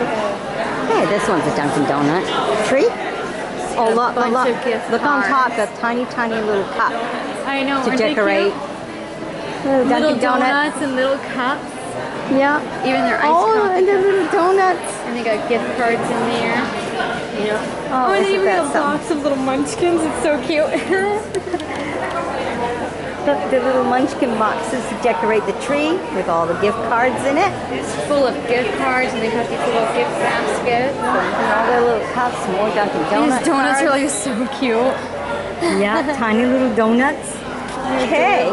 Hey, this one's a Dunkin' Donut tree. Oh, a look, look, look on top, a tiny, tiny little cup I know. to decorate. Little Little Donut. donuts and little cups. Yeah. Even their ice Oh, and the cups. little donuts. And they got gift cards in there. Yeah. Oh, oh and they even got a box of little munchkins. It's so cute. The little munchkin boxes to decorate the tree with all the gift cards in it. it's full of gift cards, and they got these little gift baskets. And all their little cups, more Dunkin' Donut These donuts cards. are like so cute. Yeah, tiny little donuts. Okay.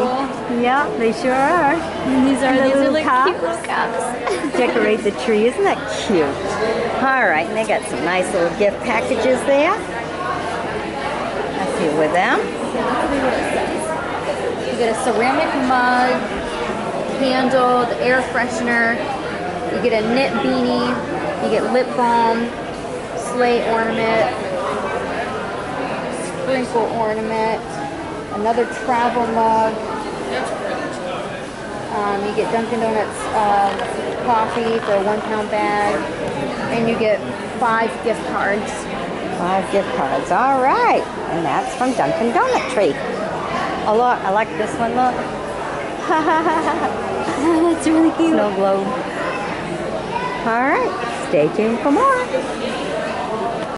Yeah, they sure are. And these are And the these are little like cups. cute little cups. Decorate the tree. Isn't that cute? All right, and they got some nice little gift packages there. Let's see with them. You get a ceramic mug, candle, the air freshener. You get a knit beanie. You get lip balm, sleigh ornament, sprinkle ornament, another travel mug. Um, you get Dunkin' Donuts uh, coffee for a one pound bag, and you get five gift cards. Five gift cards. All right, and that's from Dunkin' Donut Tree. Oh lot. I like this one. Look, That's really cute. snow globe. All right, stay tuned for more.